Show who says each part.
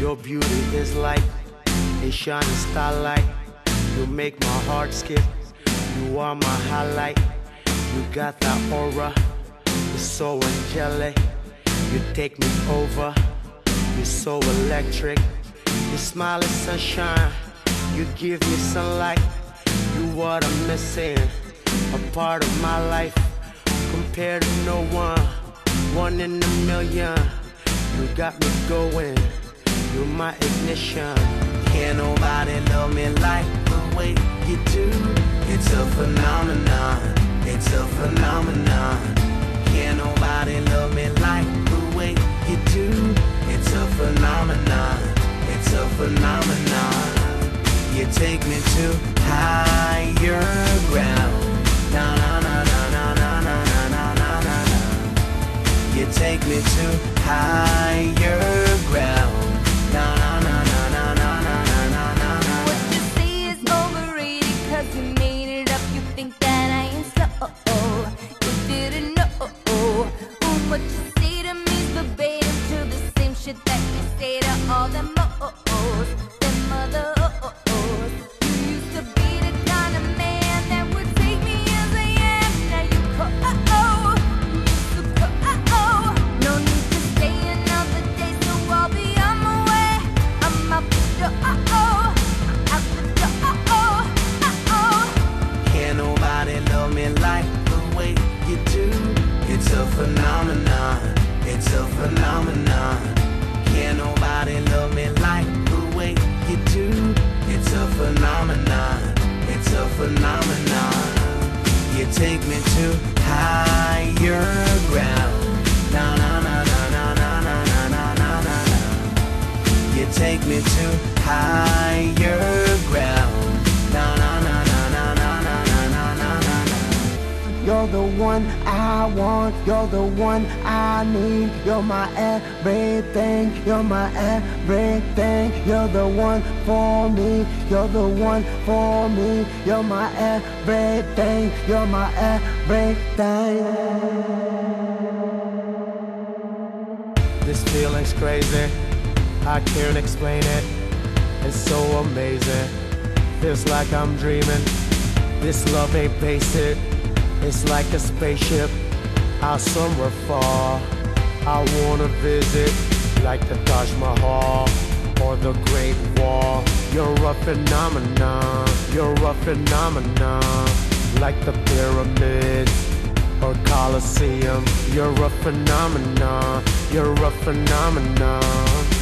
Speaker 1: Your beauty is like a shining starlight. You make my heart skip. You are my highlight. You got that aura. You're so angelic. You take me over. You're so electric. Your smile is sunshine. You give me sunlight. You what I'm missing. A part of my life. Compared to no one. One in a million. You got me going. You're my ignition. Can't nobody love me like the way you do. It's a phenomenon. It's a phenomenon. Can't nobody love me like the way you do. It's a phenomenon. It's a phenomenon. You take me to higher ground. Na na na na na na na na na. You take me to higher
Speaker 2: that you say to all them mo's. Them other You
Speaker 1: phenomenon. It's a phenomenon. Can't nobody love me like the way you do. It's a phenomenon. It's a phenomenon. You take me to higher ground. Na na na na na na na na na na. You take me to higher
Speaker 3: one I want, you're the one I need. You're my everything, you're my everything. You're the one for me, you're the one for me. You're my everything, you're my everything.
Speaker 1: This feeling's crazy. I can't explain it. It's so amazing. Feels like I'm dreaming. This love ain't basic. It's like a spaceship out somewhere far. I wanna visit like the Taj Mahal or the Great Wall. You're a phenomenon. You're a phenomenon. Like the pyramids or Colosseum. You're a phenomenon. You're a phenomenon.